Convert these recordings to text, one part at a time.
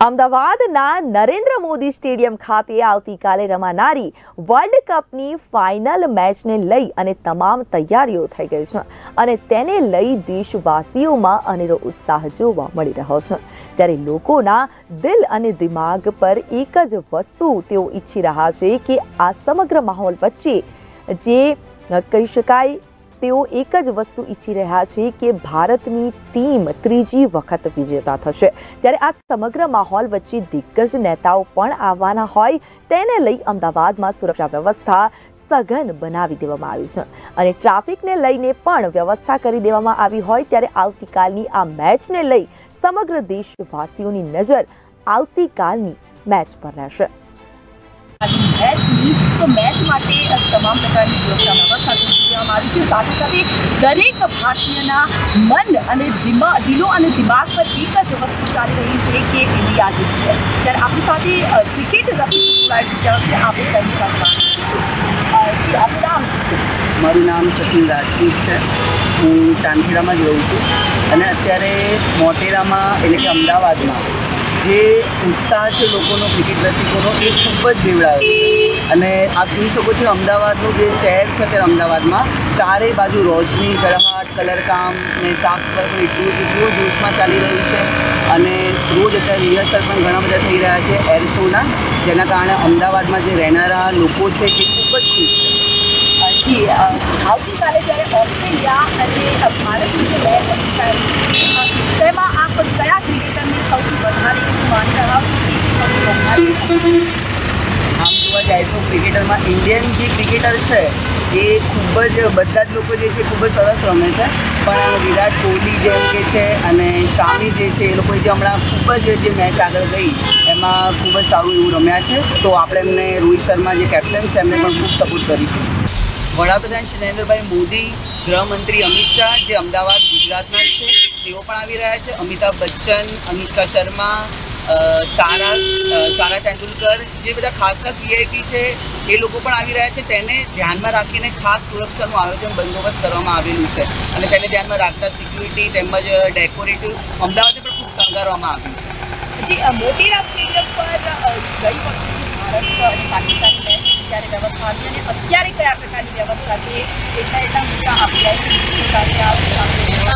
અમદાવાદના નરેન્દ્ર મોદી સ્ટેડિયમ ખાતે આવતીકાલે રમાનારી વર્લ્ડ કપની ફાઇનલ મેચને લઈ અને તમામ તૈયારીઓ થઈ ગઈ છે અને તેને લઈ દેશવાસીઓમાં અનેરો ઉત્સાહ જોવા મળી રહ્યો છે. ત્યારે લોકોના દિલ અને દિમાગ પર એક જ વસ્તુ તેઓ ઈચ્છી રહ્યા છે કે આ સમગ્ર માહોલ વચ્ચે જે કહી શકાય તેઓ એક જ વસ્તુ ઈચ્છી રહ્યા છે કે ભારતની ટીમ ત્રીજી વખત વિજેતા થશે. ત્યારે આ સમગ્ર માહોલ વચ્ચે દિગ્ગજ નેતાઓ પણ આવવાના હોય તેને લઈ અમદાવાદમાં સુરક્ષા વ્યવસ્થા સઘન બનાવી દેવામાં આવી છે અને ટ્રાફિકને લઈને પણ વ્યવસ્થા કરી દેવામાં આવી હોય ત્યારે આવતીકાલની આ મેચને લઈ સમગ્ર દેશવાસીઓની નજર આવતીકાલની મેચ પર રહેશે. મેચ માટે તમામ પ્રકારની સુરક્ષા આવી છે. સાથે સાથે દરેક ભારતીયના મન અને દિલો અને દિમાગ પર એક જ વસ્તુ ચાલી રહી છે કે ઇન્ડિયા જીતશે ત્યારે આપણી સાથે ક્રિકેટ રસી જોડાઈ ચૂક્યા છે. આપણે તેની સાથે નામ? મારું નામ સચિન રાજપૂત છે. હું ચાંદખેડામાં જ રહું છું. અને અત્યારે મોટેરામાં, એટલે કે અમદાવાદમાં જે ઉત્સાહ છે લોકોનો ક્રિકેટ રસિકોનો, એ ખૂબ જ બેવડાયો છે. અને આપ જોઈ શકો છો અમદાવાદનું જે શહેર છે અત્યારે અમદાવાદમાં, ચારેય બાજુ રોશની ઝળહટ કલરકામ ને સાફ સફાઈનું એટલું એટલું જોશમાં ચાલી રહ્યું છે અને રોજ અત્યારે રિહર્સલ પણ ઘણા બધા થઈ રહ્યા છે એર શોના જેના કારણે અમદાવાદમાં જે રહેનારા લોકો છે એ ખૂબ જ ખુશ છે. જી, આવતીકાલે જ્યારે ઓસ્ટ્રેલિયા અને ભારત રમાશે, અ, તેમાં આપ કયા ક્રિકેટરને સૌથી વધારે માની રહ્યા છો કે સૌથી વધારે આમ જોવા જાય તો ઇન્ડિયન જે ક્રિકેટર છે, એ ખૂબ જ બધા જ લોકો જે છે ખૂબ જ સરસ રમે છે. પણ વિરાટ કોહલી જેમ કે છે અને શામી જે છે એ લોકો જે હમણાં ખૂબ જ જે મેચ આગળ ગઈ, એમાં ખૂબ જ સારું એવું રમ્યા છે. તો આપણે એમને રોહિત શર્મા જે કેપ્ટન છે, એમને પણ ખૂબ સપોર્ટ કરીશું વડાપ્રધાન શ્રી નરેન્દ્રભાઈ મોદી, ગૃહમંત્રી અમિત શાહ, જે અમદાવાદ ગુજરાતના છે, તેઓ પણ આવી રહ્યા છે. અમિતાભ બચ્ચન, અનુષ્કા શર્મા સારા સારા તેંડુલકર જે બધા ખાસ ખાસ વીઆઈપી છે, એ લોકો પણ આવી રહ્યા છે. તેને ધ્યાનમાં રાખીને ખાસ સુરક્ષાનું આયોજન બંદોબસ્ત કરવામાં આવેલું છે. અને તેને ધ્યાનમાં રાખતા સિક્યુરિટી તેમજ ડેકોરેટિવ અમદાવાદને પણ ખૂબ શણગારવામાં આવ્યું છે. જી મોટેરા સ્ટેડિયમ પર ગઈ વખતે ભારત અને પાકિસ્તાન મેચ ત્યારે વ્યવસ્થા હતી અને અત્યારે કયા પ્રકારની વ્યવસ્થા છે, એટલા એટલા મોટા આપ્યા સાથે આવે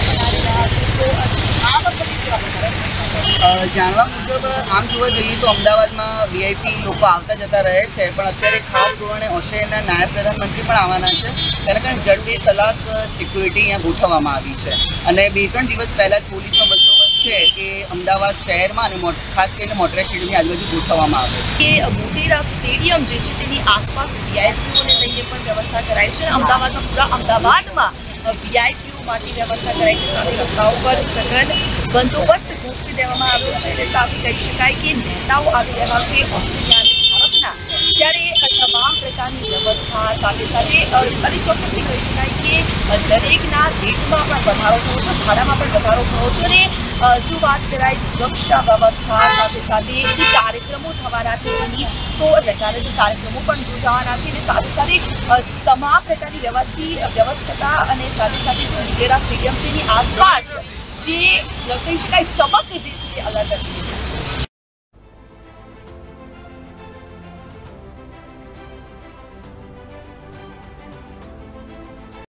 બનાવી રહ્યા છે તો અ, આ વખતે કેવા પ્રકારે અ, જાણવા મુજબ, આમ જોવા જઈએ તો અમદાવાદમાં વીઆઈપી લોકો આવતા જતા રહે છે, પણ અત્યારે ખાસ ધોરણે ઓસ્ટ્રેલિયાના નાયબ પ્રધાનમંત્રી પણ આવવાના છે. તેના કારણે ઝડપી સલાક સિક્યુરિટી અહીંયા ગોઠવવામાં આવી છે. અને બે ત્રણ દિવસ પહેલાં જ પોલીસનો બંદોબસ્ત છે એ અમદાવાદ શહેરમાં અને ખાસ કરીને મોટેરા સ્ટેડિયમની આજુબાજુ ગોઠવવામાં આવે છે. કે મોટેરા સ્ટેડિયમ જે છે તેની આસપાસ વીઆઈપીઓને લઈને પણ વ્યવસ્થા કરાઈ છે. અમદાવાદમાં, પૂરા અમદાવાદમાં વીઆઈપીઓ માટે વ્યવસ્થા કરાઈ છે. સાથે રસ્તા પર સઘન બંદોબસ્ત ગોઠવી દેવામાં આવ્યો છે. એટલે સાથે કહી શકાય કે નેતાઓ આવી રહ્યા છે. ઓસ્ટ્રેલિયા અને ભારતના. ત્યારે પ્રકારની વ્યવસ્થા સાથે સાથે અને ચોક્કસથી કહી શકાય કે દરેકના રેટમાં પણ વધારો થયો છે, ભાડામાં પણ વધારો થયો છે અને જો વાત કરાય સુરક્ષા વ્યવસ્થા સાથે સાથે જે કાર્યક્રમો થવાના છે એની, તો જે કાર્યક્રમો પણ યોજાવાના છે અને સાથે સાથે તમામ પ્રકારની વ્યવસ્થિત વ્યવસ્થા અને સાથે સાથે જે મોટેરા સ્ટેડિયમ છે એની આસપાસ જે કહી શકાય, ચમક જે છે તે અલગ હશે.